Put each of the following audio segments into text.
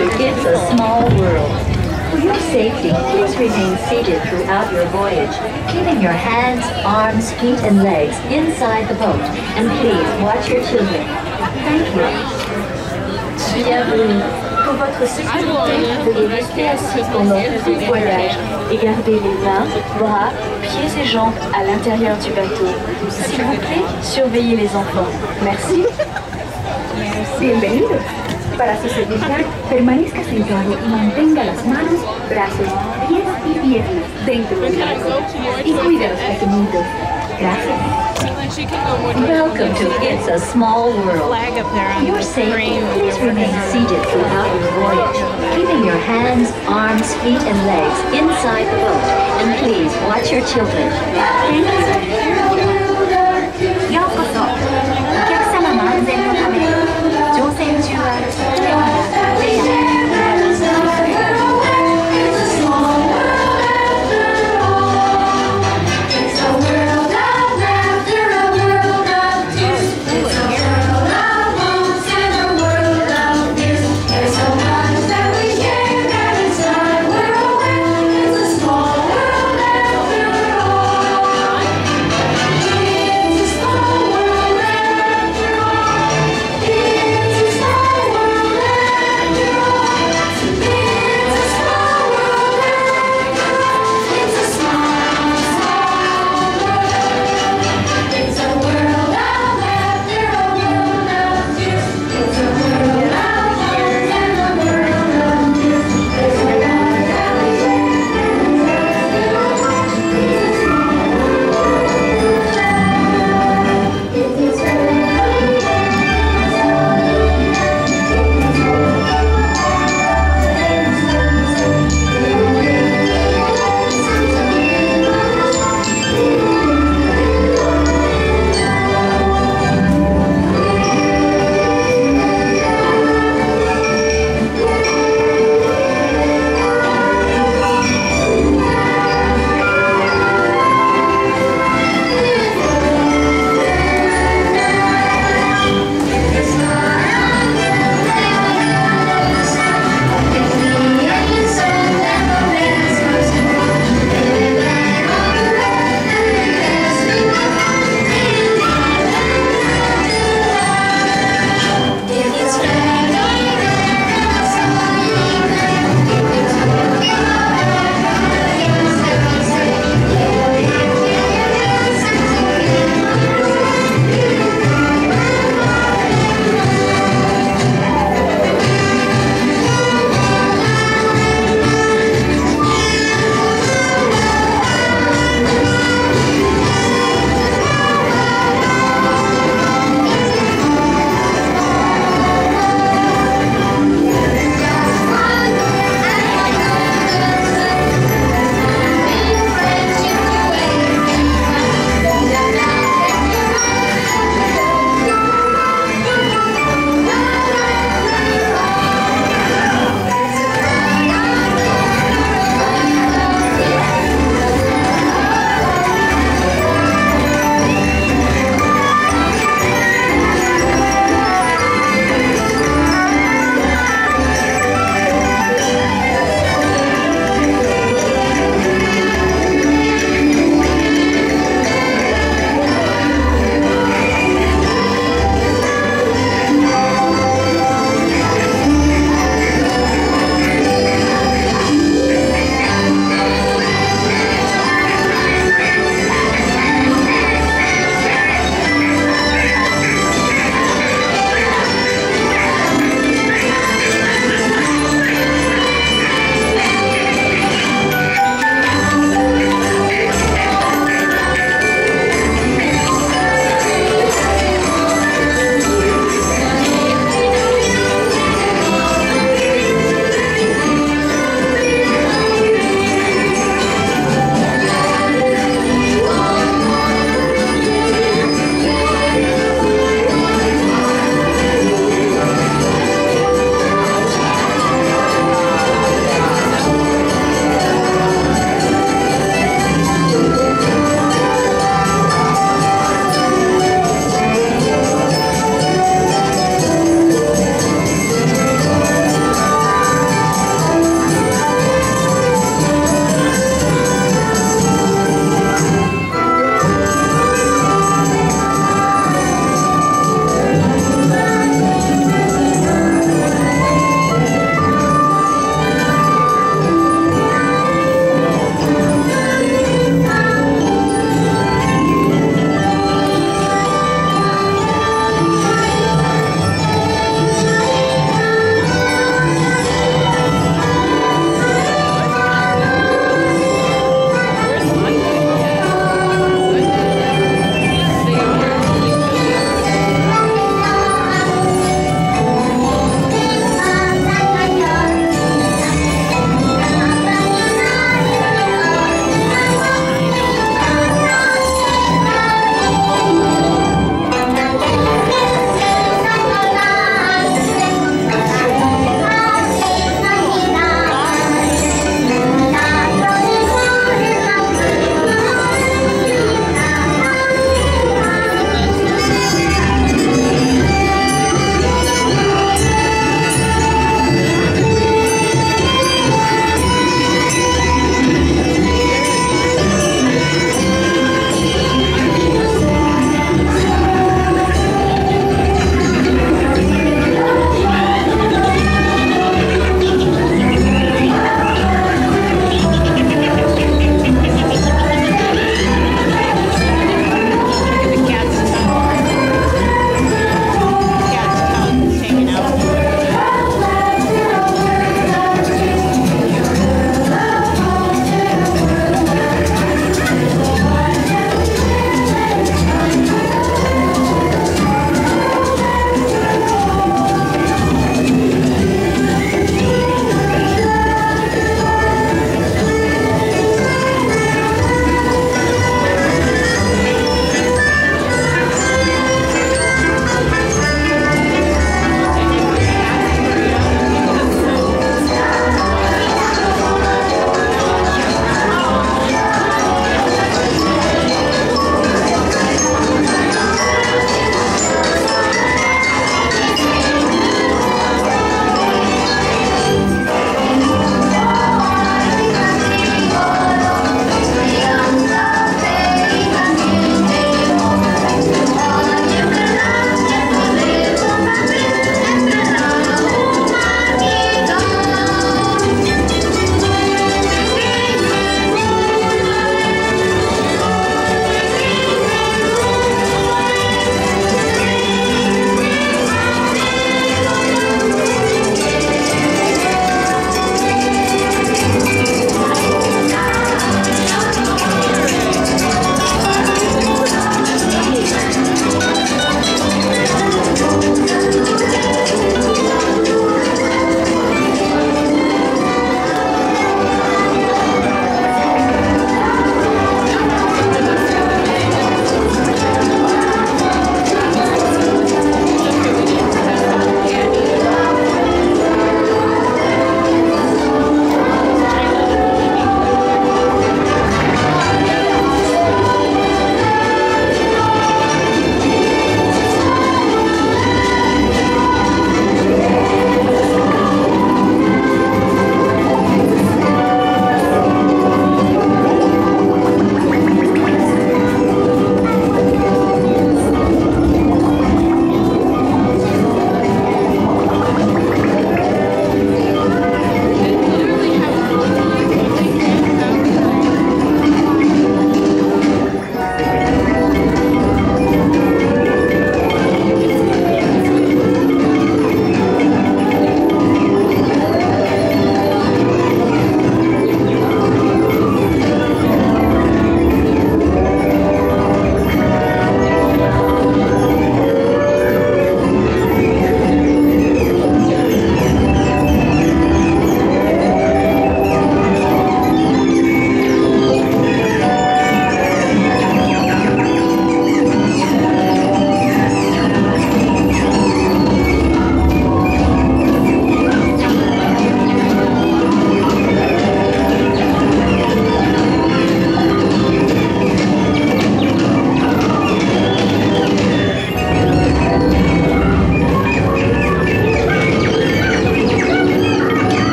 To It's a Small World. For your safety, please remain seated throughout your voyage, keeping your hands, arms, feet, and legs inside the boat. And please watch your children. Thank you. Bienvenue. Pour votre sécurité, veuillez rester assis pendant tout le voyage et garder les mains, bras, pieds et jambes à l'intérieur du bateau. S'il vous plaît, surveillez les enfants. Merci. Bienvenidos. Para su seguridad, permanezca sentado y mantenga las manos, brazos, pies y piernas dentro del barco. Y cuide los pequeñitos. Gracias. Welcome to It's a Small World. flag up there on For your the safety, please remain seated throughout your voyage, keeping your hands, arms, feet, and legs inside the boat. And please watch your children. Thank you.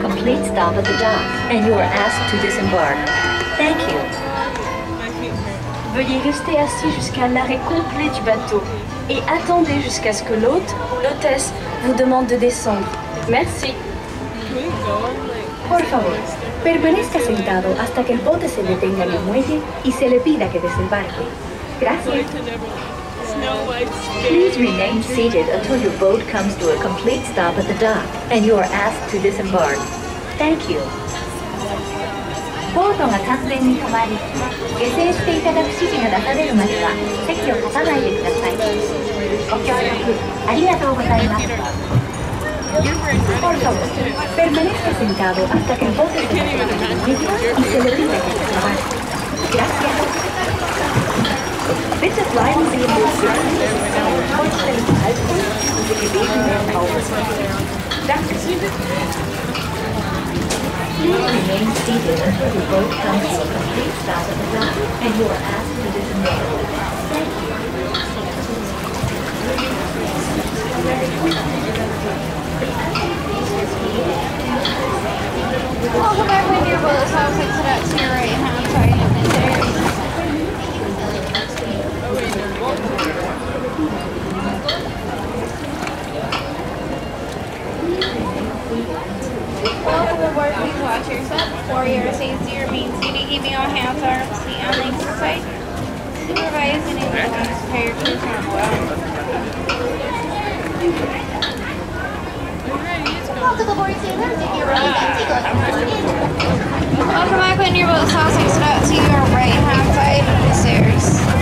Complete stop at the dock, and you are asked to disembark. Thank you. Veuillez rester assis jusqu'à l'arrêt complet du bateau et attendez jusqu'à ce que l'hôte, l'hôtesse, vous demande de descendre. Merci. Por favor, permanezca sentado hasta que el bote se detenga en el muelle y se le pida que desembarque. Gracias. Please remain seated until your boat comes to a complete stop at the dock, and you are asked to disembark. Thank you. ボートが完全に止まり、下船していただく指示が出されるまでは席を立たないでください。ご協力ありがとうございます。Por favor, permanezca sentado hasta que el bote se detenga en el muelle y se le pida que desembarque. Gracias. Bitte bleiben Sie im Boot sitzen, bis es zu einem vollständigen Halt kommt und. Danke. Please remain seated until your boat comes to a complete stop at the dock, and you are asked to disembark. Thank you. Welcome back with your boat, so I'll fix it up to your right hand Warrior Savior means city email hands arms the only site supervise and influence prior to the Welcome back when your boat tossing to your right hand side of the stairs.